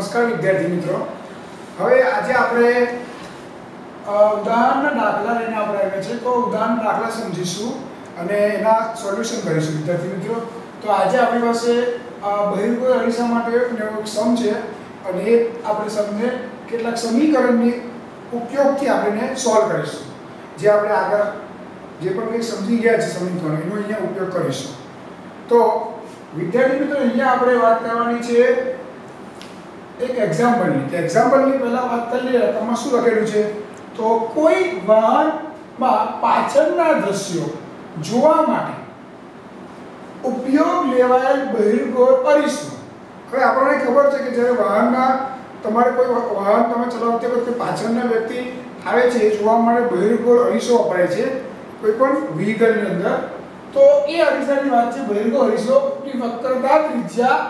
નમસ્કાર વિદ્યાર્થી મિત્રો. હવે આજે આપણે ઉદાહરણના દાખલા લઈને આપણે આવ્યા છે તો ઉદાહરણ દાખલા સમજીશું અને એના સોલ્યુશન કરીશું વિદ્યાર્થી મિત્રો. તો આજે આપણી પાસે બહિર્ગોળ અરીસા માટે સમ છે અને એ આપણે સમને કેટલાક સમીકરણની ઉપયોગથી આપણે સોલ્વ કરીશું. જે આપણે આગળ જે પણ કંઈક સમજી ગયા છે સમીકરણ, એનો અહીંયા ઉપયોગ કરીશું. તો વિદ્યાર્થી મિત્રો, અહીંયા આપણે વાત કરવાની છે એક એક્ઝામ્પલની તો એક્ઝામ્પલની પહેલા વાત કરી લઈએ રકમમાં શું લખેલું છે? તો કોઈ વાહનમાં પાછળના દ્રશ્યો જોવા માટે ઉપયોગ લેવાયેલ બહિર્ગોળ પરિશ્રમ હવે આપણને ખબર છે કે જ્યારે વાહનના, તમારે કોઈ વાહન તમે ચલાવતી વખતે પાછળના વ્યક્તિ આવે છે જોવા માટે બહિર્ગોળ અરીસો વપરાય છે, કોઈ પણ વ્હીકલની અંદર. તો એ અરીસાની વાત છે, બહિર્ગોળ અરીસોની વક્રતા ત્રિજ્યા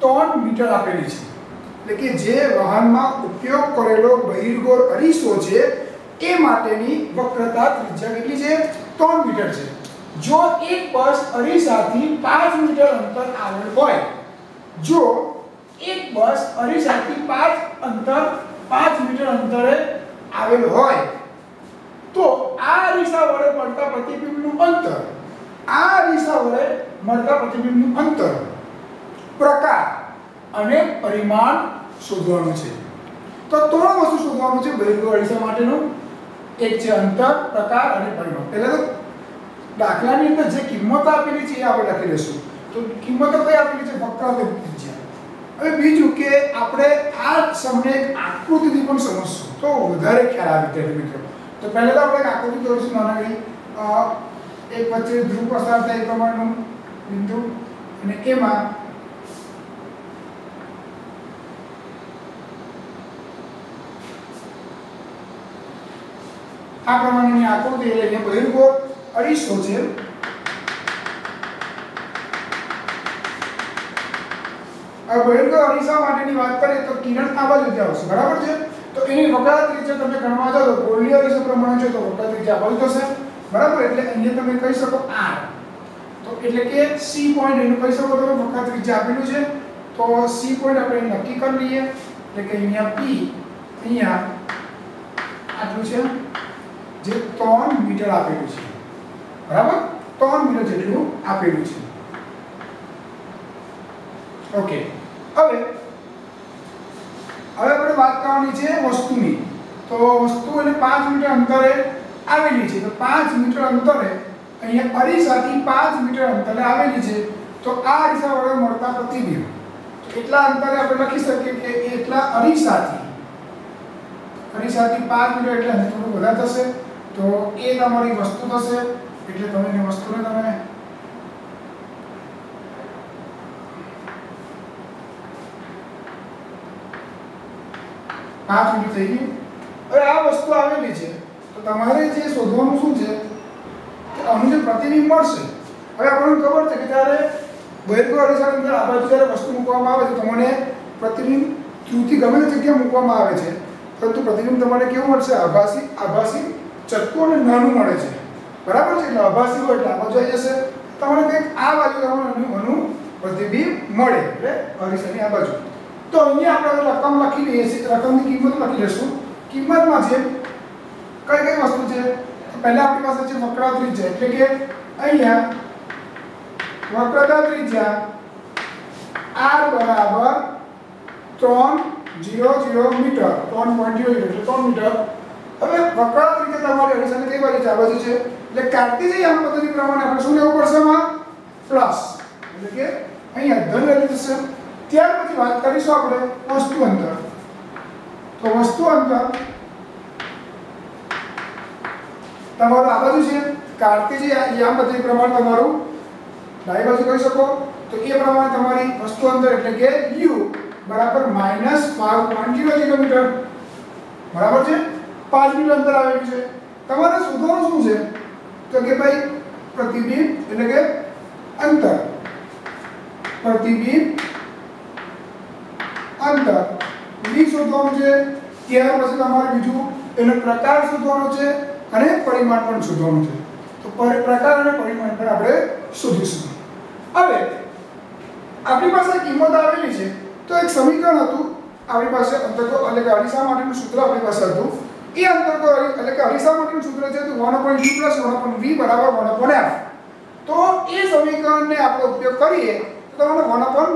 ત્રણ મીટર આપેલી છે. એટલે કે જે વાહનમાં ઉપયોગ કરેલો બહિર્ગોળ અરીસો છે, એ માટેની વક્રતા ત્રિજ્યા કેટલી છે? 3 મીટર છે. જો એક બસ અરીસાથી 5 મીટર અંતર આવેલ હોય, જો એક બસ અરીસાથી 5 અંતર 5 મીટર અંતરે આવેલ હોય, તો આ અરીસા વડે મળતા પ્રતિબિંબનું અંતર, આ અરીસા વડે મળતા પ્રતિબિંબનું અંતર. પ્રકાર. અને પરિમાણ શોધવાનું છે. તો ત્રણ વસ્તુ શોધવાનું છે બહિર્ગોળ અરીસા માટેનું. એક છે અંતર, પ્રકાર અને પરિમાણ. એટલે તો દાખલાની અંદર જે કિંમત આપેલી છે એ આપણે લખી લઈશું તો કિંમતો કઈ આપેલી છે? વક્ર અને ત્રિજ્યા હવે બીજું કે આપણે આ સમને એક આકૃતિથી પણ સમજશું. તો વધારે ખ્યાલ આવે વિદ્યાર્થી મિત્રો. તો પહેલા તો આપણે એક આકૃતિ દોરીશું નાનકડી એક વચ્ચે ધ્રુવ પસાર થાય પ્રમાણેનું બિંદુ. અને એમાં આ પ્રમાણેની આકૃતિ અહીંયા બહિર્ગોળ અરીસો છે. આ બહિર્ગોળ અરીસા માટેની વાત કરીએ તો કિરણ આ બાજુથી આવશે, બરાબર છે? તો એની વક્રતા ત્રિજ્યા તમે ગણવા જાઓ તો ગોળીય પ્રમાણે છે તો વક્રતા ત્રિજ્યા બાજુ થશે બરાબર? એટલે અહીંયા તમે કહી શકો r તો એટલે કે c પોઈન્ટ એનું કહી શકો તમે વક્રતા ત્રિજ્યા આપેલું છે. તો c પોઈન્ટ આપણે નક્કી કરી લઈએ. એટલે કે અહીંયા p અહીંયા આટલું છે. જે ત્રણ મીટર આપેલું છે. બરાબર? ત્રણ મીટર જેટલું આપેલું છે. ઓકે. હવે હવે આપણે વાત કરવાની છે વસ્તુની. તો વસ્તુ એટલે પાંચ મીટર અંતરે આવેલી છે. તો પાંચ મીટર અંતરે અહીંયા અરીસાથી પાંચ મીટર અંતરે આવેલી છે. તો આ અરીસા વડે મળતા પ્રતિબિંબ. એટલા અંતરે આપણે લખી શકીએ કે એટલા અરીસાથી. અરીસાથી પાંચ મીટર એટલે થોડું વધારે થશે. તો એ તમારી વસ્તુ થશે, એટલે તમે એ વસ્તુને તમે પાંચ મિનિટ થઈ ગઈ. હવે આ વસ્તુ આવેલી છે, તો તમારે જે શોધવાનું શું છે? કે આનું જે પ્રતિબિંબ મળશે, હવે આપણને ખબર છે કે જ્યારે બહિર્ગો અરીસાની અંદર આ બાજુ જ્યારે વસ્તુ મૂકવામાં આવે છે તમને પ્રતિબિંબ ક્યુથી ગમે તે જગ્યાએ મૂકવામાં આવે છે. પરંતુ પ્રતિબિંબ તમારે કેવું મળશે? આભાસી આભાસી ચટકું અને નાનું મળે છે. બરાબર છે? એટલે અભાસી હોય એટલે આ જઈ જશે. તમને કંઈક આ બાજુ તમારે અનુ પ્રતિબિંબ મળે. એટલે અરીસાની આ બાજુ. તો અહીંયા આપણે રકમ લખી લઈએ છીએ. રકમની કિંમત લખી લઈશું. કિંમતમાં છે કઈ કઈ વસ્તુ છે? પહેલા આપણી પાસે છે વક્રતા ત્રિજ્યા. એટલે કે અહીંયા વક્રતા ત્રિજ્યા r બરાબર 300 મીટર. 3.0 એટલે 3 મીટર. હવે વક્રતા તમારી અરીસાની કઈ બાજુ છે? આ બાજુ છે. એટલે કાર્ટેશિયન પદ્ધતિ પ્રમાણે આપણે શું લેવું પડશે માં પ્લસ. એટલે કે અહીંયા ધન લઈ જશે. ત્યાર પછી વાત કરીશું આપણે વસ્તુ અંતર. તો વસ્તુ અંતર તમારું આ બાજુ છે. કાર્ટેશિયન યામ પદ્ધતિ પ્રમાણે તમારું ડાબી બાજુ કહી શકો? તો એ પ્રમાણે તમારી વસ્તુ અંતર એટલે કે u બરાબર minus five point zero kilometre બરાબર છે? પાંચ મીટર અંતર આવેલું છે. તમારે શોધવાનું શું છે? તો કે ભાઈ, પ્રતિબિંબ એટલે કે અંતર. પ્રતિબિંબ અંતર. વી શોધવાનું છે, ત્યાર પછી તમારે બીજું એનો પ્રકાર શોધવાનો છે અને પરિમાણ પણ શોધવાનું છે. તો પર- પ્રકાર અને પરિમાણ પણ આપણે શોધીશું. હવે, આપણી પાસે કિંમત આવેલી છે. તો એક સમીકરણ હતું. આપણી પાસે અંતર્ગત એટલે કે અરીસા માટેનું સૂત્ર આપણી પાસે હતું. એ અંતર્ગત એટલે કે અરીસા માટેનું સૂત્ર છે તો one upon U plus one upon V બરાબર વન અપોન એફ તો એ સમીકરણને આપણે ઉપયોગ કરીએ તો તમને વન અપોન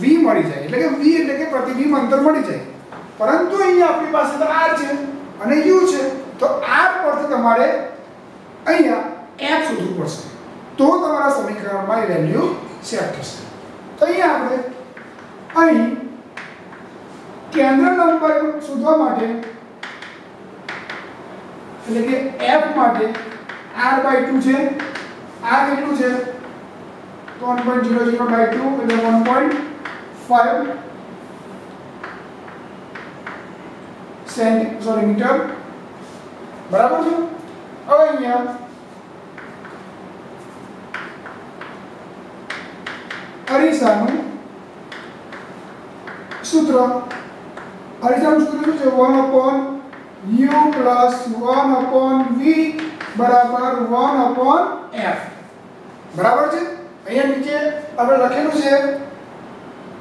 વી મળી જાય. એટલે કે વી એટલે કે પ્રતિબિંબ અંતર મળી જાય. પરંતુ અહીંયા આપણી પાસે તો r છે અને યુ છે. તો r પરથી તમારે અહીંયા f શોધવું પડશે. તો તમારા સમીકરણમાં એ વેલ્યુ સેટ થશે. તો અહીંયા આપણે અહીં કેન્દ્ર લંબાઈ શોધવા માટે એટલે કે f માટે r બાય 2 છે. R કેટલું છે? તો 1.00 બાય 2 એટલે 1.5 સેન્ટ સોરી મીટર બરાબર છે? હવે અહીંયા અરીસાનું સૂત્ર અરીસાનું સૂત્ર શું છે? 1 upon u plus 1 upon v બરાબર 1 upon f. બરાબર છે? અહીંયા નીચે આપણે લખેલું છે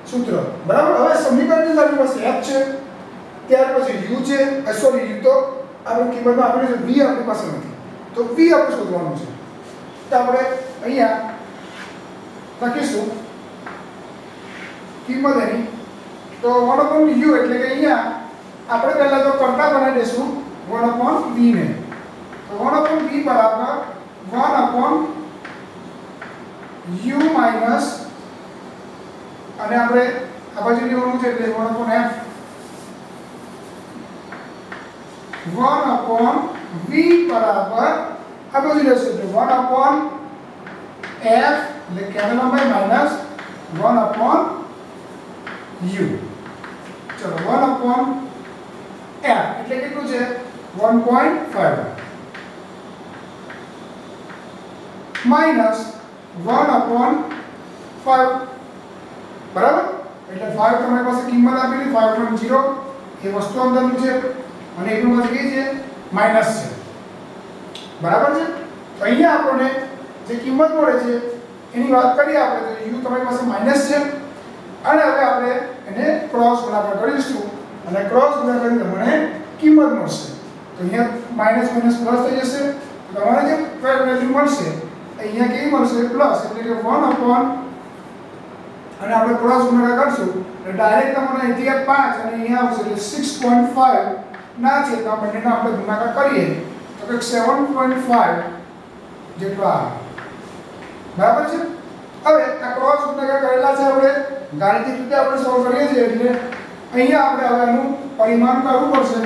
સૂત્ર. બરાબર? હવે સમીકરણની આપણી પાસે f છે. ત્યાર પછી u છે. સોરી u તો આપણે કિંમતમાં આપણે v આપણી પાસે નથી. તો v આપણે શોધવાનું છે. તો આપણે અહીંયા લખીશું કિંમત એની. તો 1 upon u એટલે કે અહીંયા આપણે પહેલા તો કરતા બનાવી દઈશું. 1 upon બી ને. તો 1 upon v બરાબર 1 upon u માઇનસ અને આપણે આ બાજુ લેવાનું છે એટલે 1 upon f. 1 upon v બરાબર આ બાજુ લેશું. એટલે 1 upon f, એટલે કેન્દ્ર લંબાઈ માઇનસ 1 upon u. ચલો 1 upon f, એટલે કેટલું છે? 1.5 માઇનસ 1 upon 5 બરાબર? એટલે 5 તમારી પાસે કિંમત આપેલી 5.0 એ વસ્તુ અંદરનું છે. અને એનું પાસે કઈ છે માઇનસ છે. બરાબર છે? તો અહીંયા આપણને જે કિંમત મળે છે, એની વાત કરીએ આપણે, તો u તમારી પાસે માઇનસ છે. અને હવે આપણે એને ક્રોસ ગુણાકાર કરીશું. અને ક્રોસ ગુણાકાર તમને કિંમત મળશે. તો અહીંયા માઇનસ માઇનસ પ્લસ થઈ જશે. તમારે જે વેલ્યુ મળશે અહીંયા કેવી મળશે? પ્લસ એટલે કે વન અપોન અને આપણે ક્રોસ ગુણાકાર કરશું. એટલે ડાયરેક્ટ તમને અહીંથી પાંચ અને અહીંયા આવશે એટલે 6.5 ના છેદમાં બંનેનો આપણે ગુણાકાર કરીએ. તો કે 7.5 જેટલો આવે. બરાબર છે? હવે આ ક્રોસ ગુણાકાર કરેલા છે આપણે. ગાણિતિક રીતે આપણે સોલ્વ કરીએ છીએ એટલે અહીંયા આપણે હવે એનું પરિમાણ કરવું પડશે.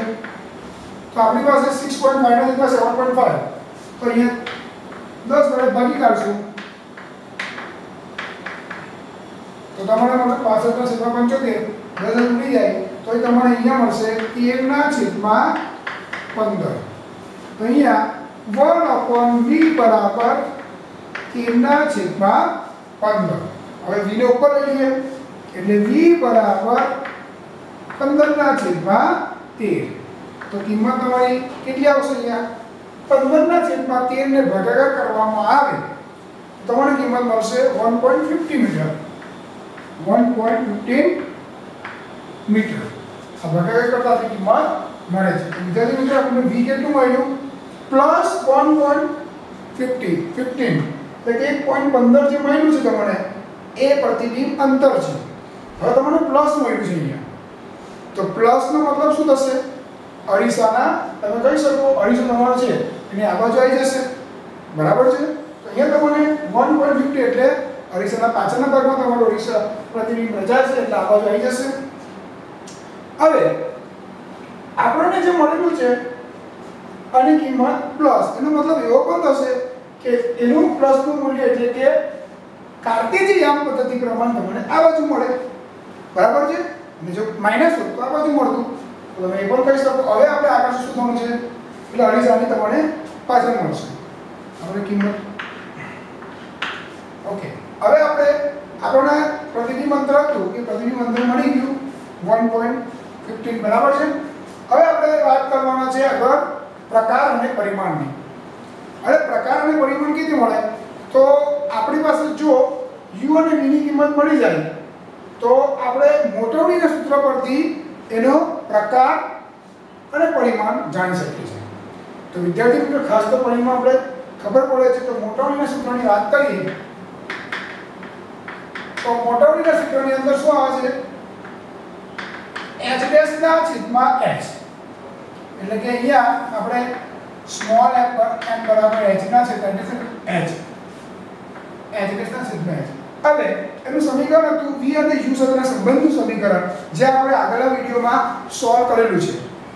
તો આપણી પાસે 6.5 નો જગ્યા 7.5 તો અહીંયા 10 વડે ભાગી કાઢશું. તો તમારે મતલબ 65 છેદમાં 75 10 ઉડી જાય તો એ તમારે અહીંયા મળશે 13 ના છેદમાં 15 તો અહીંયા વન અપોન વી બરાબર 13 ના છેદમાં 15 હવે વીને ઉપર લઈ લઈએ. એટલે વી બરાબર 15 ના છેદમાં 13 તો કિંમત તમારી કેટલી આવશે અહીંયા? 15 ના છેદમાં 13 ને ભાગાકાર કરવામાં આવે, તો તમને કિંમત મળશે 1.50 મીટર 1.15 મીટર આ ભાગાકાર કરતા આપણી કિંમત મળે છે. વિદ્યાર્થી મિત્રો, આપણને v કેટલું મળ્યું? પ્લસ 1.50 15 એટલે કે 1.15 જે મળ્યું છે તમને, એ પ્રતિબિંબ અંતર છે. હવે તમને પ્લસ મળ્યું છે અહીંયા. તો પ્લસ નો મતલબ શું થશે? અરીસાના તમે કહી શકો અરીસો તમારો છે, એની આ બાજુ આવી જશે. બરાબર છે? તો અહીંયા તમને 1.50 એટલે અરીસાના પાછળના ભાગમાં તમારો અરીસા પ્રતિબિંબ રચાશે એટલે આ બાજુ આવી જશે. હવે, આપણને જે મળેલું છે, આની કિંમત પ્લસ એનો મતલબ એવો પણ થશે કે એનું પ્લસનું મૂલ્ય એટલે કે કાર્ટેજી યામ પદ્ધતિ પ્રમાણે તમને આ બાજુ મળે. બરાબર છે? અને જો માઇનસ હોત તો આ બાજુ મળતું. તો તમે એ પણ કહી શકો. હવે આપણે આગળ શું થવાનું છે? એટલે અઢીસાની તમને પાછળ મળશે. આપણે કિંમત. ઓકે હવે આપણે આપણને પ્રતિનિધિ મંત્ર હતું કે પ્રતિનિધિ મંત્ર મળી ગયું. વન પોઈન્ટ ફિફ્ટીન બરાબર છે? હવે આપણે વાત કરવાના છે આગળ પ્રકાર અને પરિમાણની. હવે પ્રકાર અને પરિમાણ કેવી મળે? તો આપણી પાસે જો યુ અને વીની કિંમત મળી જાય તો આપણે મોટવણીના સૂત્ર પરથી એનો પ્રકાર અને પરિમાણ જાણી શકીએ છીએ. તો વિદ્યાર્થી મિત્રો, ખાસ તો પરિમાણ આપણે ખબર પડે છે, તો મોટાણીના સૂત્રની વાત કરીએ. તો મોટાણીના સૂત્રની અંદર શું આવે છે? H ડેશ ના છેદમાં h. એટલે કે અહીંયા આપણે સ્મોલ m પર m બરાબર h ના છેદમાં h. H ડેશ ના છેદમાં h. હવે એનું સમીકરણ હતું v અને u સાથેના સંબંધનું સમીકરણ, જે આપણે આગળના વિડિયોમાં સોલ્વ કરેલું છે.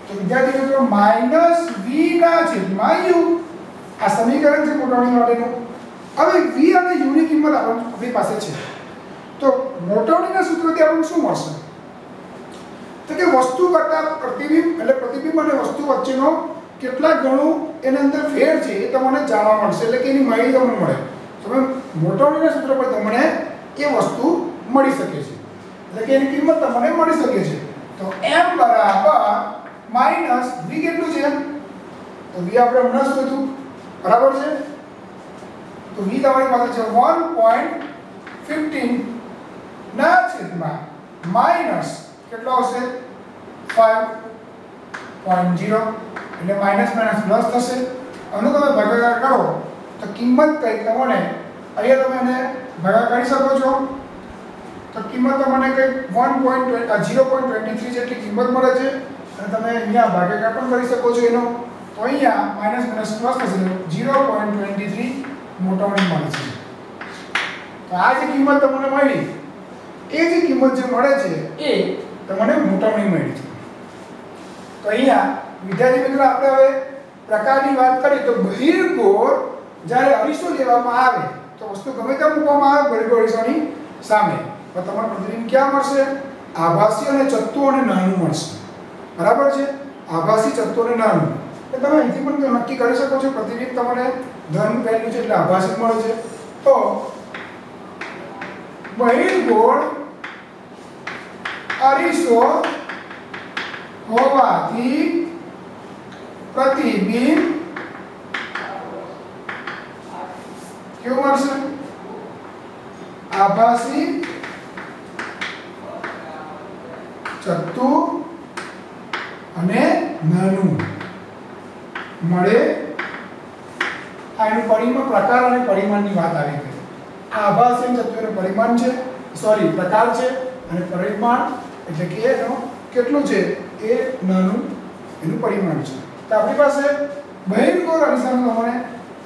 તો વિદ્યાર્થી મિત્રો v ના છેદમાં u, આ સમીકરણ છે મોટાણી માટેનું. હવે v અને u ની કિંમત આપણી પાસે છે. તો મોટાણીના સૂત્રથી આપણને શું મળશે? તો કે વસ્તુ કરતા પ્રતિબિંબ, એટલે પ્રતિબિંબ અને વસ્તુ વચ્ચેનો કેટલા ગણું એની અંદર ફેર છે એ તમને જાણવા મળશે, એટલે કે એની માહિતી તમને મળે. તમે મોટાણીના સૂત્ર પર તમને એ વસ્તુ મળી શકે છે. એટલે કે એની કિંમત તમને મળી શકે છે. તો m બરાબર માઇનસ v કેટલું છે? તો v આપણે હમણાં શોધ્યું બરાબર છે? તો v તમારી પાસે છે 1.15 ના છેદમાં માઇનસ કેટલો આવશે? 5.0 એટલે માઇનસ માઇનસ પ્લસ થશે. આનો તમે ભાગાકાર કરો. તો કિંમત કઈ તમને? અહીંયા તમે એને ભેગા કરી શકો છો. તો કિંમત તમને કંઈક one point zero point twenty three જેટલી કિંમત મળે છે. અને તમે અહીંયા ભાગાકાર પણ કરી શકો છો એનો. તો અહીંયા માઇનસ માઇનસ પ્લસ થશે ઝીરો પોઈન્ટ ટ્વેન્ટી થ્રી મોટાવણી મળે છે. તો આ જે કિંમત તમને મળી, એ જે કિંમત જે મળે છે, એ તમને મોટાવણી મળી છે. તો અહીંયા વિદ્યાર્થી મિત્રો, આપણે હવે પ્રકારની વાત કરીએ તો બહિર્ગોળ જ્યારે અરીસો લેવામાં આવે, તો વસ્તુ ગમે ત્યાં મૂકવામાં આવે બહિર્ગોળ અરીસાની સામે. તો તમારું પ્રતિબિંબ ક્યાં મળશે? આભાસી અને ચત્તુ અને નાનું મળશે. બરાબર છે? આભાસી ચત્તુ અને નાનું. એ તમે અહીંથી પણ નક્કી કરી શકો છો પ્રતિબિંબ તમને ધન વેલ્યુ છે એટલે આભાસી મળે છે. તો બહિર્ગોળ અરીસો હોવાથી પ્રતિબિંબ કેવું મળશે આભાસી, ચત્તુ અને નાનું. મળે? આ એનું પરિમાણ, પ્રકાર અને પરિમાણની વાત આવી ગઈ. આભાસી એનું પરિમાણ છે? સોરી પ્રકાર છે અને પરિમાણ એટલે કે એનો કેટલું છે? એ નાનું, એનું પરિમાણ છે. તો આપણી પાસે બહિર્ગોળ અરીસાનું તમને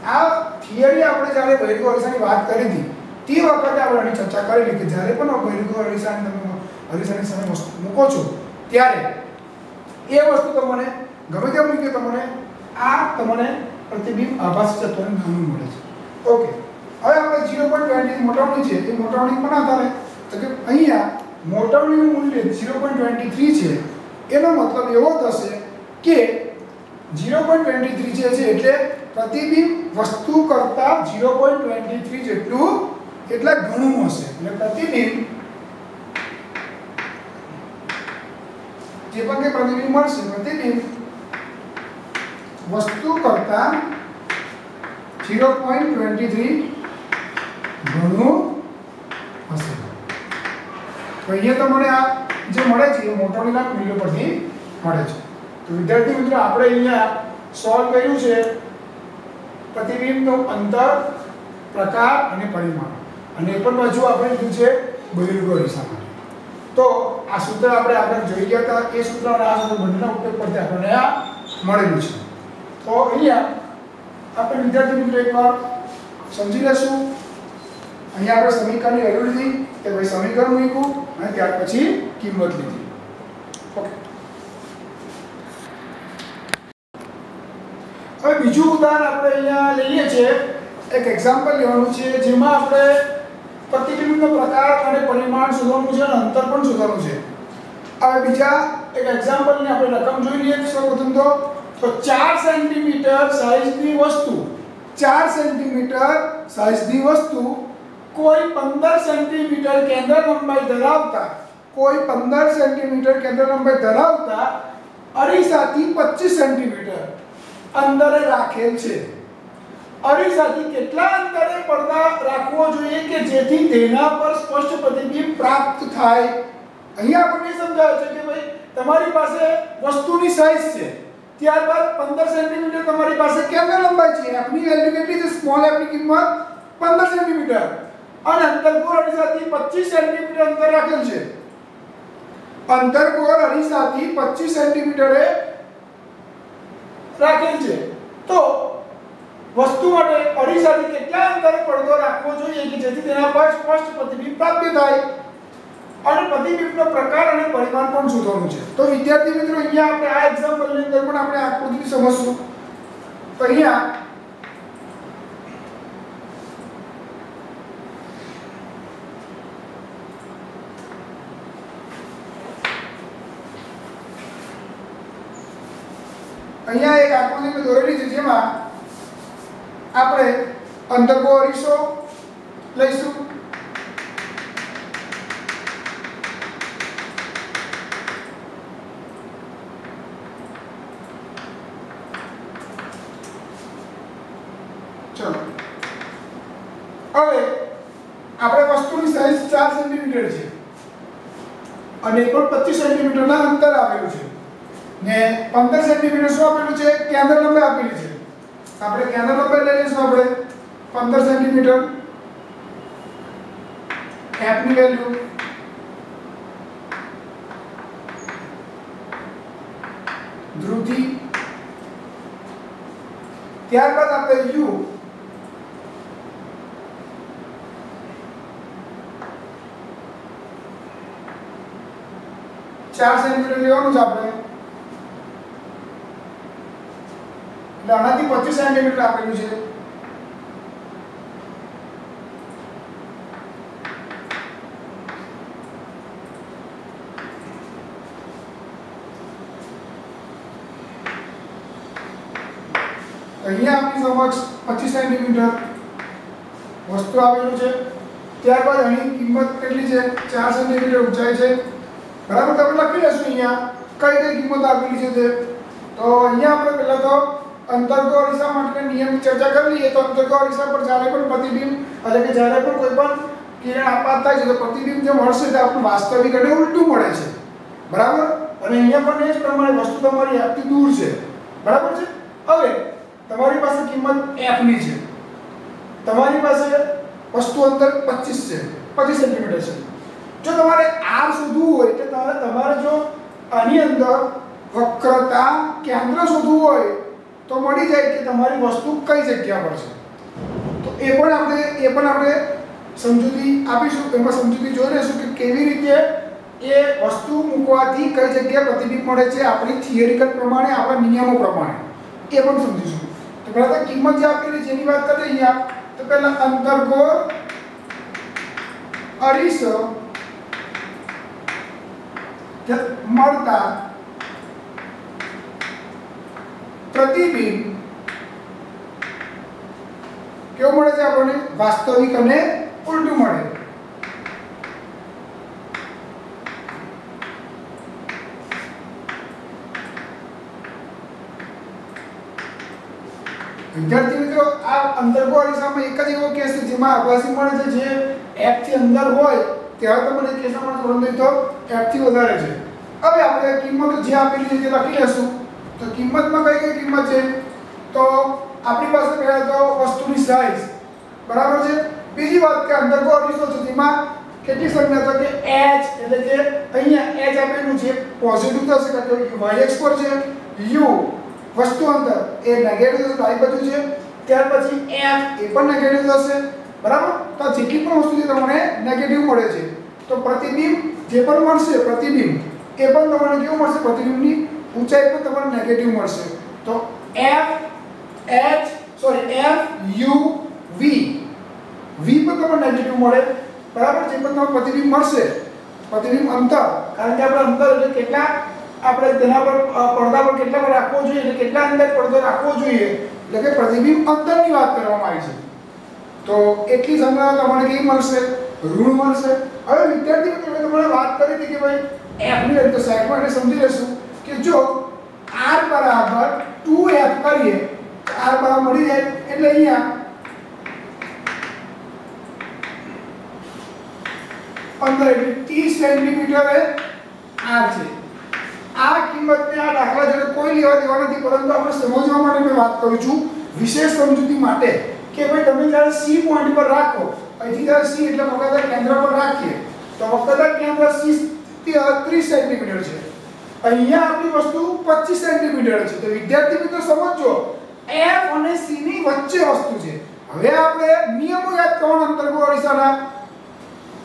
આ થિયરી આપણે જ્યારે બહિર્ગોળ અરીસાની વાત કરી હતી, તે વખતે આપણે એની ચર્ચા કરેલી કે જ્યારે પણ બહિર્ગોળ અરીસાની તમે અરીસાની સામે વસ્તુ મૂકો છો, ત્યારે એ વસ્તુ તમને ગમે તેમ કે તમને આ તમને પ્રતિબિંબ આભાસી તત્વને નાનું મળે છે. ઓકે હવે આપણે ઝીરો પોઈન્ટ ટ્વેન્ટી મોટાવણી છે, એ મોટાવણી પણ આધારે? તો કે અહીંયા મોટાવણીનું મૂલ્ય ઝીરો પોઈન્ટ ટ્વેન્ટી થ્રી છે, એનો મતલબ એવો થશે કે ઝીરો પોઈન્ટ ટ્વેન્ટી થ્રી જે છે, એટલે પ્રતિબિંબ વસ્તુ કરતાં ઝીરો પોઈન્ટ ટ્વેન્ટી થ્રી જેટલું એટલે ઘણું હશે. એટલે પ્રતિબિંબ જે પણ કે પ્રતિબિંબ મળશે, પ્રતિબિંબ વસ્તુ કરતાં ઝીરો પોઈન્ટ ટ્વેન્ટી થ્રી ઘણું હશે. તો અહીંયા તમને આ જે મળે છે, એ મોટોરીના મૂલ્યો પરથી મળે છે. તો વિદ્યાર્થી મિત્રો, આપણે અહીંયા સોલ્વ કર્યું છે. પ્રતિબિંબનું અંતર, પ્રકાર અને પરિમાણ. અને એ પણ બાજુ આપણે લીધું છે બહિર્ગો દિશા માટે. તો આ સૂત્ર આપણે આગળ જોઈ ગયા હતા. એ સૂત્ર અને આ સૂત્ર બંનેના ઉપયોગ પરથી આપણને આ મળેલું છે. તો અહીંયા આપણે વિદ્યાર્થી મિત્રો એકવાર સમજી લેશું. અહીંયા આપણે સમીકરણની વેલ્યુ લીધી કે ભાઈ સમીકરણ મૂક્યું અને ત્યાર પછી કિંમત લીધી. ઓકે હવે બીજું ઉદાહરણ આપણે અહીંયા લઈએ છીએ. એક એક્ઝામ્પલ લેવાનું છે, જેમાં આપણે પ્રતિબિંબનો પ્રકાર અને પરિમાણ શોધવાનું છે અને અંતર પણ શોધવાનું છે. હવે બીજા એક એક્ઝામ્પલની આપણે રકમ જોઈ લઈએ સૌપ્રથમ તો. તો ચાર સેન્ટીમીટર સાઈઝની વસ્તુ, ચાર સેન્ટીમીટર સાઈઝની વસ્તુ કોઈ 15 સેન્ટીમીટર કેન્દ્ર લંબાઈ ધરાવતા, કોઈ 15 સેન્ટીમીટર કેન્દ્ર લંબાઈ ધરાવતા અરીસાથી 25 સેન્ટીમીટર અંતરે રાખેલ છે. અરીસાથી કેટલા અંતરે પડદા રાખવો જોઈએ કે જેથી તેના પર સ્પષ્ટ પ્રતિબિંબ પ્રાપ્ત થાય? અહીંયા આપણને સમજાવે છે કે ભાઈ, તમારી પાસે વસ્તુની સાઈઝ છે. ત્યારબાદ પંદર સેન્ટીમીટર તમારી પાસે કેન્દ્ર લંબાઈ છે? એફની વેલ્યુ કેટલી છે? સ્મોલ એફની કિંમત પંદર સેન્ટીમીટર અને અંતરગોળ અરીસાથી પચીસ સેન્ટીમીટર અંતર રાખેલ છે. અંતરગોળ અરીસાથી પચીસ સેન્ટીમીટરે રાખેલ છે. તો વસ્તુ માટે અરીસાથી કેટલા અંતરે પડદો રાખવો જોઈએ કે જેથી તેના પર સ્પષ્ટ પ્રતિબિંબ પ્રાપ્ત થાય અને પ્રતિબિંબનો પ્રકાર અને પરિમાણ પણ શોધવાનું છે. તો વિદ્યાર્થી મિત્રો, અહીંયા આપણે આ એક્ઝામ્પલની અંદર પણ આપણે આકૃતિ સમજશું. તો અહીંયા અહીંયા એક આકૃતિ મેં દોરેલી છે જેમાં આપણે અંતર્ગો અરીસો લઈશું. હવે આપણે વસ્તુની સાઈઝ ચાર સેન્ટીમીટર છે. અને એ પણ 25 સેન્ટીમીટરના અંતર આવેલું છે. ને 15 સેન્ટીમીટર શું આપેલું છે? કેન્દ્ર લંબાઈ આપેલી છે. આપણે કેન્દ્ર લંબાઈ લઈ લઈશું આપણે. 15 સેન્ટીમીટર. F ની વેલ્યુ ધ્રુતિ ત્યારબાદ આપણે u. ચાર સેન્ટીમીટર લેવાનું છે આપણે. એટલે આનાથી પચીસ સેન્ટીમીટર આપેલું છે. અહીંયા આપણી સમક્ષ પચીસ સેન્ટીમીટર વસ્તુ આવેલું છે. ત્યારબાદ અહીં કિંમત કેટલી છે? ચાર સેન્ટીમીટર ઊંચાઈ છે. બરાબર, તમે લખી લઈશું અહીંયા કઈ કઈ કિંમત આપેલી છે તે. તો અહીંયા આપણે પહેલા તો અંતર્ગો અરીસા માટે નિયમ ચર્ચા કરી લઈએ તો અંતર્ગો અરીસા પર જ્યારે પણ પ્રતિબિંબ એટલે કે જ્યારે પણ કોઈ પણ કિરણ આપાત થાય છે તો પ્રતિબિંબ જે મળશે તે આપણું વાસ્તવિક અને ઉલટું મળે છે. બરાબર? અને અહીંયા પણ એ જ પ્રમાણે વસ્તુ તમારી આપથી દૂર છે. બરાબર છે? હવે, તમારી પાસે કિંમત f ની છે. તમારી પાસે વસ્તુ અંતર 25 છે. 25 સેન્ટીમીટર છે. જો તમારે આર શોધવું હોય, એટલે તમારે તમારે જો આની અંદર વક્રતા કેન્દ્ર શોધવું હોય તો મળી જાય કે તમારી વસ્તુ કઈ જગ્યા પર છે. તો એ પણ આપણે, એ પણ આપણે સમજૂતી આપીશું. એમાં સમજૂતી જોઈ લઈશું કે કેવી રીતે એ વસ્તુ મૂકવાથી કઈ જગ્યાએ પ્રતિબિંબ મળે છે, આપણી થિયરિકલ પ્રમાણે, આપણા નિયમો પ્રમાણે. એ પણ સમજીશું. તો પહેલાં તો કિંમત જે આપેલી જેની વાત કરીએ અહીંયા તો પહેલાં અંતર્ગોળ, અરીસો મળતા પ્રતિબિંબ કેવું મળે છે આપણને? વાસ્તવિક અને ઉલટું મળે. વિદ્યાર્થી મિત્રો, આ અંતર્ગો અરીસામાં એક જ એવો કેસ છે જેમાં આભાસી મળે છે જે f થી અંદર હોય, ત્યારે તમને કેસમાં પરંતુ તો f થી વધારે છે. હવે આપણે કિંમત જે આપેલી છે તે લખી લેશું. તો કિંમતમાં કઈ કઈ કિંમત છે? તો આપણી પાસે પહેલા તો વસ્તુની સાઈઝ બરાબર છે? બીજી વાત કે અંદર અરીસો છે તેમાં કેટલી સંખ્યા તો કે h, એટલે કે અહીંયા h આપેલું છે પોઝિટિવ થશે કારણ કે અક્ષ પર છે. U, વસ્તુ અંદર, એ નેગેટિવ થશે ડાઈ બાજુ છે. ત્યાર પછી f, એ પણ નેગેટિવ થશે બરાબર? તો જેટલી પણ વસ્તુ છે તમને નેગેટિવ મળે છે. તો પ્રતિબિંબ જે પણ મળશે, પ્રતિબિંબ, એ પણ તમને કેવું મળશે? પ્રતિબિંબની ઊંચાઈ પર તમને નેગેટિવ મળશે. તો f, h sorry f, u, v. V પણ તમને નેગેટિવ મળે. બરાબર? જે પણ તમને પ્રતિબિંબ મળશે. પ્રતિબિંબ અંતર કારણ કે આપણે અંતર એટલે કેટલા? આપણે તેના પર પડદા પર કેટલા પર રાખવો જોઈએ? એટલે કેટલા અંદર પડદો રાખવો જોઈએ? એટલે કે પ્રતિબિંબ અંતરની વાત કરવામાં આવી છે. તો એટલી સંખ્યા તમને કેવી મળશે? ઋણ મળશે. હવે વિદ્યાર્થી મિત્રો મેં તમને વાત કરી હતી કે ભાઈ એફની અંદર સાઈડમાં એટલે સમજી લેશું. કે જો r બરાબર 2f કરીએ r બરાબર મળી જાય. એટલે અહીંયા અંદર એટલે 30 સેન્ટીમીટર એ r છે. આ કિંમતને આ દાખલા જોડે કોઈ લેવા દેવા નથી, પરંતુ આપણે સમજવા માટે મેં વાત કરું છું વિશેષ સમજૂતી માટે કે ભાઈ તમે જ્યારે સી પોઈન્ટ પર રાખો, અહીંથી જ્યારે સી એટલે વક્રતા કેન્દ્ર પર રાખીએ, તો વક્રતા કેન્દ્ર સી 30 સેન્ટીમીટર છે. અહીંયા આપણી વસ્તુ 25 સેન્ટીમીટર છે. તો વિદ્યાર્થી મિત્રો સમજો F અને C ની વચ્ચે વસ્તુ છે. હવે આપણે નિયમો યાદ કરવાનો અંતર્ગો અરીસાના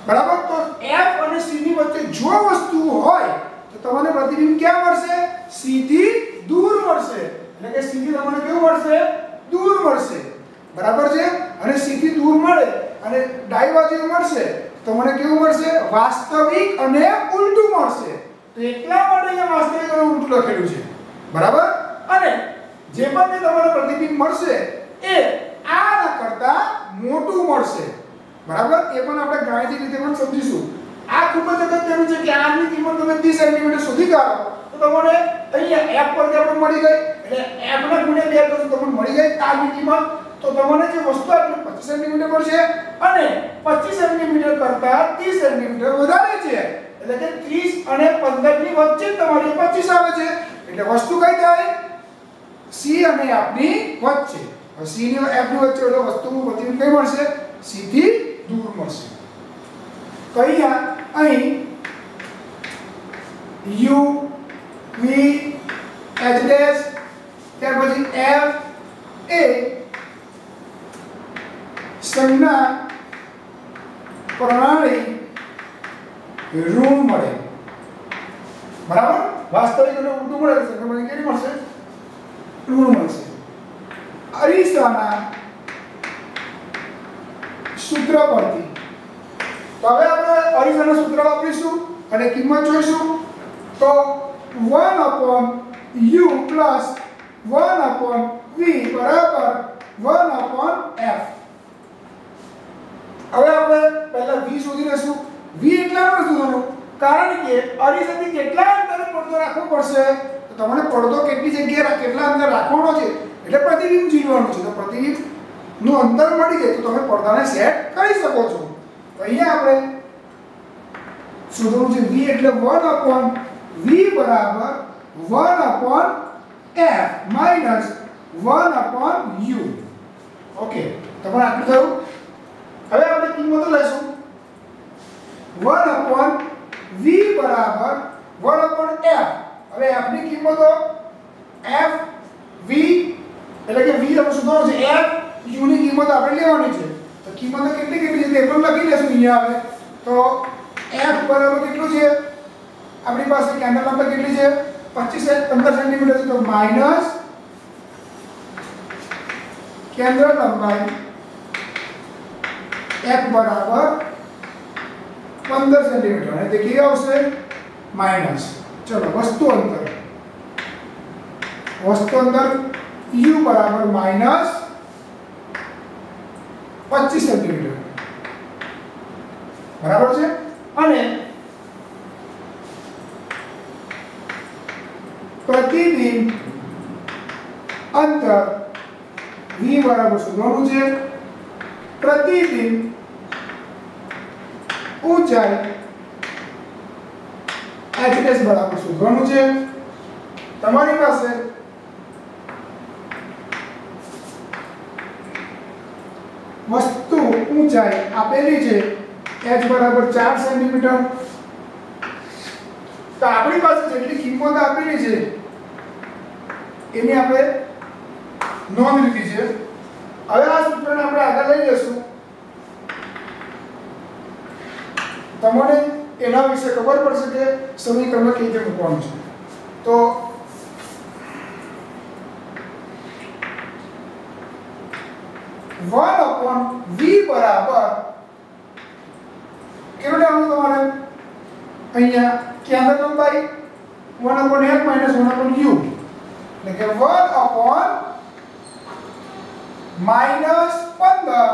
બરાબર? તો F અને C ની વચ્ચે જો વસ્તુ હોય, તો તમને પ્રતિબિંબ ક્યાં મળશે? C થી દૂર મળશે. એટલે કે C થી તમને કેવું મળશે? દૂર મળશે. બરાબર છે? અને C થી દૂર મળે અને બાજુએ મળશે. તો મને કેવું મળશે? વાસ્તવિક અને ઉલટું મળશે તો એટલા માટે અહીંયા વાસ્તવિક અને ઉલટું લખેલું છે બરાબર અને જે પણ તે તમારે પ્રતિબિંબ મળશે એ આના કરતા મોટું મળશે બરાબર એ પણ આપણે ગાણિતિક રીતે પણ સમજીશું આ ખૂબ જ અગત્યનું છે કે આની કિંમત તમે 30 સેન્ટીમીટર સુધી કાઢો તો તમને અહીંયા f પર આપણે મળી ગઈ એટલે f ના ગુણ્યા 2 કરો તો તમને મળી ગઈ આની કિંમત તો તમને જે વસ્તુ આપણી 25 સેન્ટીમીટર મળશે અને 25 સેન્ટીમીટર કરતા 30 સેન્ટીમીટર વધારે છે એટલે કે 30 અને 15 ની વચ્ચે તમારી 25 આવે છે એટલે વસ્તુ કઈ થાય C અને F વચ્ચે. સી ની F ની વચ્ચે એટલે વસ્તુનું પ્રતિબિંબ કઈ મળશે. સીધી દૂર મળશે. તો અહીં U, V, H ડેશ ત્યાર પછી F એ સંજ્ઞા પ્રણાલી ઋણ મળે. બરાબર? વાસ્તવિક અને ઉલટું મળે સંજ્ઞા મને કેવી મળશે? ઋણ અરીસાના સૂત્ર પરથી તો હવે આપણે અરીસાના સૂત્ર વાપરીશું અને કિંમત જોઈશું. તો one upon U plus one upon V બરાબર વન અપોન એફ હવે આપણે પહેલા વી શોધી લઈશું. વી એટલા માટે શોધવાનું કારણ કે અરીસાથી કેટલા અંતરે પડતો રાખવો પડશે? તો તમને પડદો કેટલી જગ્યાએ કેટલા અંદર રાખવાનો છે? એટલે પ્રતિબિંબ જીવવાનું છે. તો પ્રતિબિંબનું અંતર મળી જાય તો તમે પડદાને સેટ કરી શકો છો. તો અહીંયા આપણે શોધવાનું છે v એટલે 1 upon v બરાબર 1 upon f minus 1 upon u okay, તમારે આટલું થયું? હવે આપણે કિંમતો લઈશું. 1 upon v બરાબર 1 upon f હવે f ની કિંમતો f, v, એટલે કે v આપણે શોધવાનું છે, f, u ની કિંમત આપણે લેવાની છે. તો કિંમતો કેટલી કેટલી છે? તે પણ લખી લેશું અહીંયા આપણે. તો f બરાબર કેટલું છે? આપણી પાસે કેન્દ્ર લંબાઈ કેટલી છે? 25 15 સેન્ટીમીટર છે. તો માઇનસ કેન્દ્ર લંબાઈ f બરાબર 15 સેન્ટીમીટર અને તે કેવી આવશે? માઇનસ ચલો, વસ્તુ અંતર. વસ્તુ અંતર u બરાબર માઇનસ 25 સેન્ટીમીટર બરાબર છે? અને પ્રતિબિંબ અંતર v બરાબર શોધવાનું છે. પ્રતિબિંબ ઊંચાઈ ડેશ બરાબર શોધવાનું છે. તમારી પાસે વસ્તુ ઊંચાઈ આપેલી છે. H બરાબર 4 સેન્ટીમીટર. તો આપણી પાસે જેટલી કિંમત આપેલી છે, એની આપણે નોંધ લીધી છે. હવે આ સૂત્રને આપણે આગળ લઈ જશું તમને એના વિશે ખબર પડશે કે સમીકરણમાં કેવી રીતે મૂકવાનું છે. તો વન અપોન વી બરાબર કેટલું લેવાનું તમારે? અહીંયા કેન્દ્ર લંબાઈ one upon F minus one upon U એટલે કે વન અપોન માઇનસ પંદર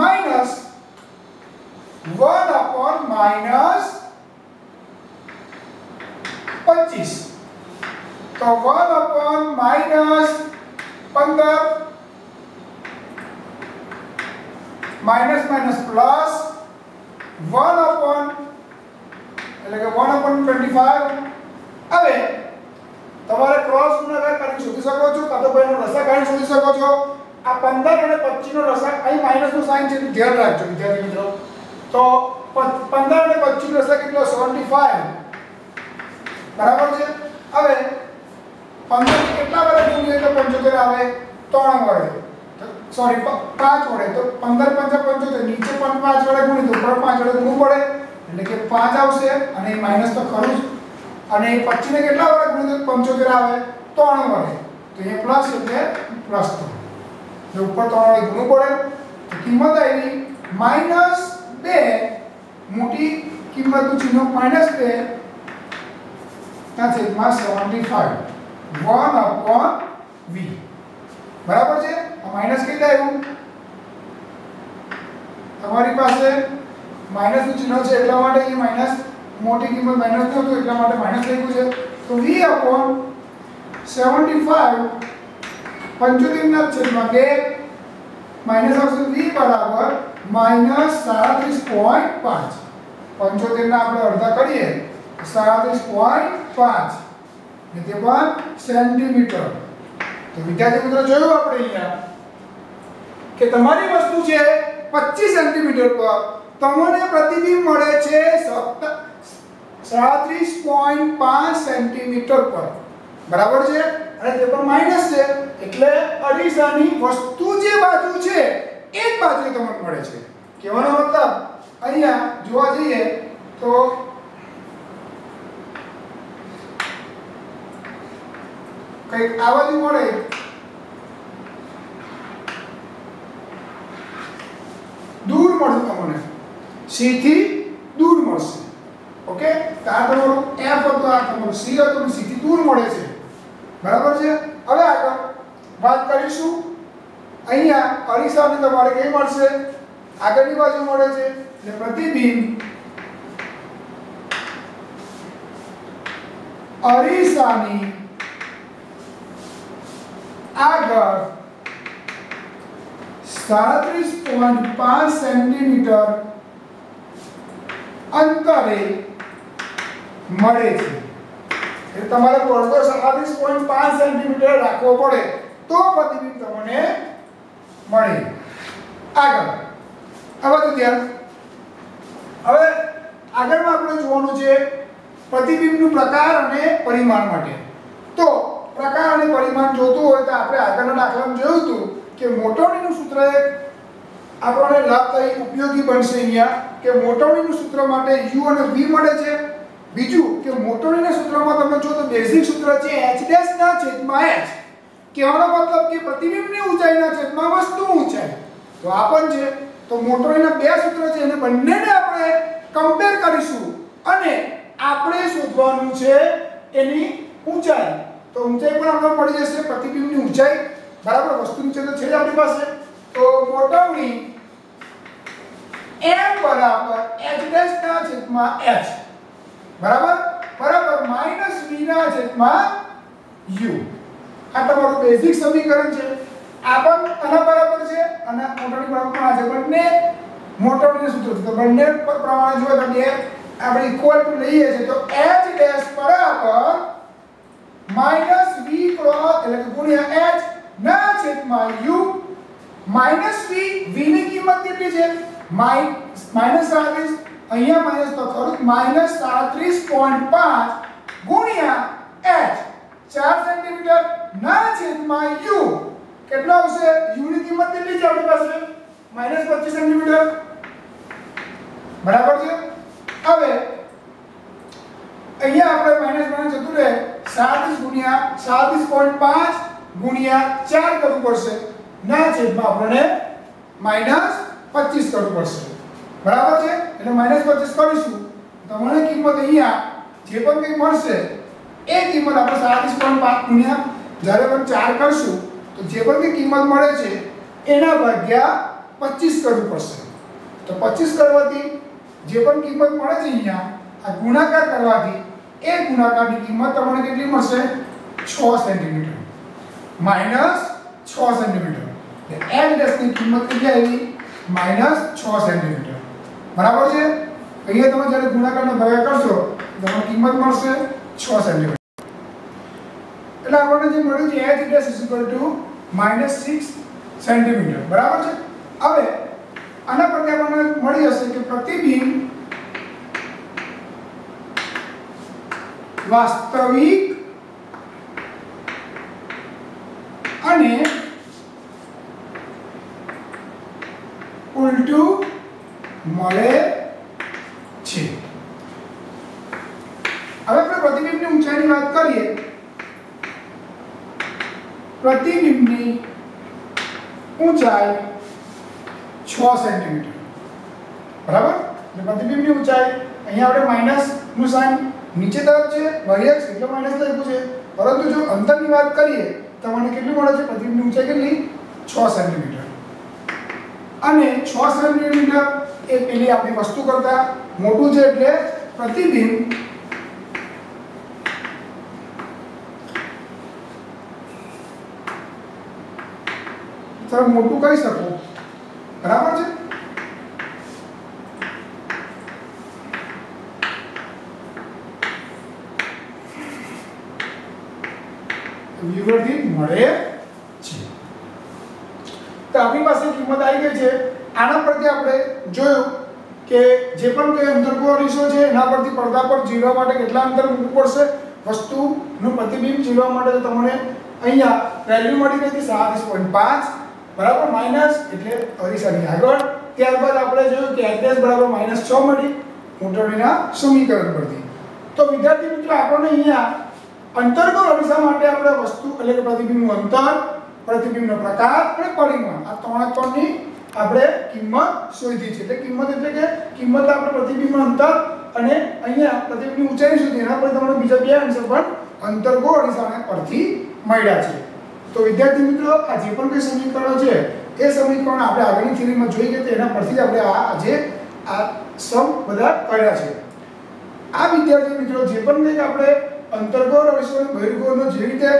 માઇનસ વન અપોન માઇનસ પચીસ. તો વન અપોન માઇનસ પંદર. Minus minus plus one upon, એટલે કે વન અપોન ટ્વેન્ટી ફાઈવ. હવે, તમારે ક્રોસ ગુણાકાર કરી શોધી શકો છો, કાં તો ભાઈ રસા કાઢી શોધી શકો છો. આ 15 અને 25 નો રસા અહીં માઇનસનું સાઇન છે ધ્યાન રાખજો, વિદ્યાર્થી મિત્રો. તો 15 અને 25 નો રસા કેટલો? 75 બરાબર છે? હવે 15 ને કેટલા વડે ગુણીએ તો 75 આવે? 3 વડે. સોરી 5 વડે. તો 15 5 75 નીચે પણ 5 વડે ગુણી તો ઉપર 5 વડે ગુણવું પડે. એટલે કે 5 આવશે અને માઇનસ તો ખરું જ. અને 25 ને કેટલા વડે ગુણી તો 75 આવે? 3 વડે. તો એ પ્લસ એટલે પ્લસ 3 જો ઉપર 3 વડે ગુણવું પડે. કિંમત આવી. માઇનસ 2 મોટી કિંમતનું ચિહ્ન માઇનસ 2 ના છેદમાં 75 1 upon v. બરાબર છે? માઇનસ કઈ આવ્યું? તમારી પાસે માઇનસનું ચિહ્ન છે એટલા માટે એ માઇનસ મોટી કિંમત માઇનસનું હતું એટલા માટે માઇનસ લખ્યું છે. તો વી અપોન સેવન્ટી ફાઈવ પંચોતેરના છેદમાં બે માઇનસ આવશે વી બરાબર માઇનસ સાડત્રીસ પોઈન્ટ પાંચ. પંચોતેર ના આપણે અડધા કરીએ, સાડત્રીસ પોઈન્ટ પાંચ ને તે પણ સેન્ટીમીટર તો વિદ્યાર્થી મિત્રો જોયું આપણે અહીંયા કે તમારી વસ્તુ છે 25 સેન્ટીમીટર પર. તમને પ્રતિબિંબ મળે છે સાડત્રીસ પોઈન્ટ પાંચ સેન્ટીમીટર પર. બરાબર છે? અને તે પણ માઇનસ છે. એટલે અરીસાની વસ્તુ જે બાજુ છે, એ જ બાજુ તમને મળે છે. કહેવાનો મતલબ અહીંયા જોવા જઈએ તો કંઈક આ મળે. દૂર મળશે તમને. સી થી દૂર મળશે. ઓકે તો આ તમારું F હતો, આ તમારું સી હતું સી થી દૂર મળે છે. બરાબર છે? હવે આગળ વાત કરીશું. અહીંયા અરીસાને તમારે કઈ મળશે? આગળની બાજુ મળે છે. એટલે પ્રતિબિંબ અરીસાની આગળ સાડત્રીસ પોઈન્ટ પાંચ સેન્ટીમીટર અંતરે મળે છે. એટલે તમારે પડતો સાડત્રીસ પોઈન્ટ પાંચ સેન્ટીમીટર રાખવો પડે તો પ્રતિબિંબ તમને મળે. આગળ. આ બધું ધ્યાન. હવે આગળમાં આપણે જોવાનું છે પ્રતિબિંબનું પ્રકાર અને પરિમાણ માટે. તો પ્રકાર અને પરિમાણ જોતું હોય તો આપણે આગળના દાખલામાં જોયું હતું કે મોટવણીનું સૂત્ર આપણને તરીકે ઉપયોગી બનશે અહીંયા કે મોટવણીનું સૂત્ર માટે યુ અને વી મળે છે. બીજું કે મોટવણીના સૂત્રમાં તમે જો તો બેઝિક સૂત્ર છે એચ ડેશ ના છેદમાં એચ કહેવાનો મતલબ કે પ્રતિબિંબની ઊંચાઈના છેદમાં વસ્તુ ઊંચાઈ. તો આ પણ છે. તો મોટવણીના બે સૂત્ર છે, એને બંનેને આપણે કમ્પેર કરીશું. અને આપણે શોધવાનું છે એની ઊંચાઈ. તો ઊંચાઈ પણ આપણે મળી જશે, પ્રતિબિંબની ઊંચાઈ. બરાબર વસ્તુની છે તો છે જ આપણી પાસે. તો મોટવણી m બરાબર h ડેશ ના છેદમાં h. બરાબર? બરાબર માઇનસ v ના છેદમાં u. આ તમારું બેઝિક સમીકરણ છે. આ પણ આના બરાબર છે અને આ મોટવણી બરાબર પણ આ છે બંને મોટવણીનું સૂત્ર છે તો બંને પ- પ્રમાણે જોઈએ તો બે આપણે ઇક્વલ ટુ લઈએ છીએ તો h ડેશ બરાબર માઇનસ v ક્રોસ એટલે કે ગુણ્યા h, ના છેદમાં u માઇનસ v v ની કિંમત કેટલી છે? માઇનસ સાડત્રીસ અહીંયા માઇનસ તો ખરું માઇનસ સાડત્રીસ પોઈન્ટ પાંચ ગુણ્યા h. ચાર સેન્ટીમીટર ના છેદમાં u. કેટલો આવશે? u ની કિંમત કેટલી છે આપણી પાસે? માઇનસ પચીસ સેન્ટીમીટર. બરાબર છે? હવે, અહીંયા આપણે માઇનસ માઇનસ જતું રહે સાડત્રીસ ગુણ્યા સાડત્રીસ પોઈન્ટ પાંચ ગુણ્યા ચાર કરવું પડશે. ના છેદમાં માઇનસ પચીસ કરવું પડશે. બરાબર છે? એટલે માઇનસ પચીસ કરીશું. તો મને કિંમત અહીંયા જે પણ કંઈ મળશે, એ કિંમત આપણે સાડત્રીસ પોઈન્ટ પાંચ ગુણ્યા જ્યારે પણ ચાર કરશું તો જે પણ કંઈ કિંમત મળે છે, એના ભાગ્યા પચીસ કરવું પડશે. તો પચીસ કરવાથી જે પણ કિંમત મળે છે અહીંયા, આ ગુણાકાર કરવાથી, એ ગુણાકારની કિંમત તમને કેટલી મળશે? છ સેન્ટીમીટર. માઇનસ છ સેન્ટીમીટર. એન ડેશની કિંમત કેટલી આવી? માઇનસ છ સેન્ટીમીટર. બરાબર છે? અહીંયા તમે જ્યારે ગુણાકારનો ભાગાકાર કરશો તમને કિંમત મળશે છ સેન્ટીમીટર. એટલે આપણને જે મળ્યું છે H dash is equal to minus six centimetre. બરાબર છે? હવે આના પરથી આપણને મળી હશે કે પ્રતિબિંબ વાસ્તવિક અને ઉલટું મળે છે. હવે આપણે પ્રતિબિંબની ઊંચાઈની વાત કરીએ. પ્રતિબિંબની ઊંચાઈ છ સેન્ટીમીટર બરાબર? પ્રતિબિંબની ઊંચાઈ, અહીંયા આપણે માઇનસનું સાઇન નીચે તરફ છે y એટલે માઇનસ લખ્યું છે. પરંતુ જો અંતરની વાત કરીએ, તો મને કેટલું મળે છે? પ્રતિબિંબની ઊંચાઈ કેટલી? છ સેન્ટીમીટર અને છ સેન્ટીમીટર એ પેલી આપણી વસ્તુ કરતા મોટું છે, એટલે પ્રતિબિંબ તમે મોટું કહી શકો. બરાબર છે? મળે છે. તો આપણી પાસે કિંમત આવી ગઈ છે. આના પરથી આપણે જોયું કે જે પણ કોઈ અંતરકો અરીસો છે, એના પરથી પડદા પર જીરવા માટે કેટલા અંતર મૂકવું પડશે? વસ્તુનું પ્રતિબિંબ જીરવા માટે તમને અહીંયા વેલ્યુ મળી ગઈ હતી પોઈન્ટ પાંચ. બરાબર માઇનસ એટલે અરીસાની આગળ. ત્યારબાદ આપણે જોયું કે એડ્રેસ બરાબર માઇનસ છ મળી. મોટરડીના સમીકરણ પરથી. તો વિદ્યાર્થી મિત્રો, આપણને અહીંયા અંતર્ગો અરીસા માટે આપણે વસ્તુ એટલે કે પ્રતિબિંબનું અંતર, પ્રતિબિંબનો પ્રકાર અને પરિમાણ. આ ત્રણ ત્રણની આપણે કિંમત શોધી છે એટલે કિંમત એટલે કે કિંમત આપણે પ્રતિબિંબ અંતર અને અહીંયા પ્રતિબિંબની ઊંચાઈ શોધી એના પર તમને બીજા બે આન્સર પણ અંતર્ગો અરીસાને પરથી મળ્યા છે. તો વિદ્યાર્થી મિત્રો, આ જે પણ કોઈ સમીકરણો છે, એ સમીકરણ આપણે આગળની થિયરીમાં જોઈ ગયા એના પરથી આપણે આ આજે આ સમ બધા કર્યા છે. આ વિદ્યાર્થી મિત્રો, જે પણ કંઈક આપણે અંતર્ગોળ અરીસો બહિર્ગોળનો જે રીતે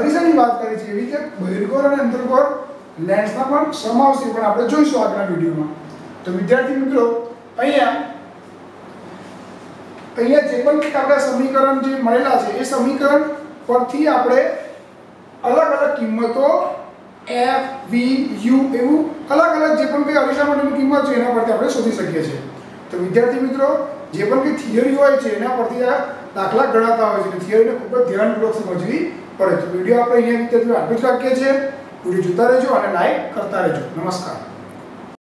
અરીસાની વાત કરી છે, એવી રીતે બહિર્ગોળ અને અંતર્ગોળ લેન્સના પણ સમ આવશે પણ આપણે જોઈશું આગળના વિડીયોમાં. તો વિદ્યાર્થી મિત્રો, અહીંયા અહીંયા જે પણ કંઈક આપણે સમીકરણ જે મળેલા છે, એ સમીકરણ પરથી આપણે અલગ અલગ કિંમતો એફ વી યુ એવું અલગ અલગ જે પણ કંઈ અરીસા માટેની કિંમત છે એના પરથી આપણે શોધી શકીએ છીએ. તો વિદ્યાર્થી મિત્રો, જે પણ કંઈ થિયરી હોય છે એના પરથી આ દાખલા ગણાતા હોય છે. થિયરીને ખૂબ જ ધ્યાનપૂર્વક સમજવી પડે તો વીડિયો આપણે અહીંયા વિદ્યાર્થીઓ આટલું જ રાખીએ છીએ. વીડિયો જોતા રહેજો અને લાઈક કરતા રહેજો. નમસ્કાર.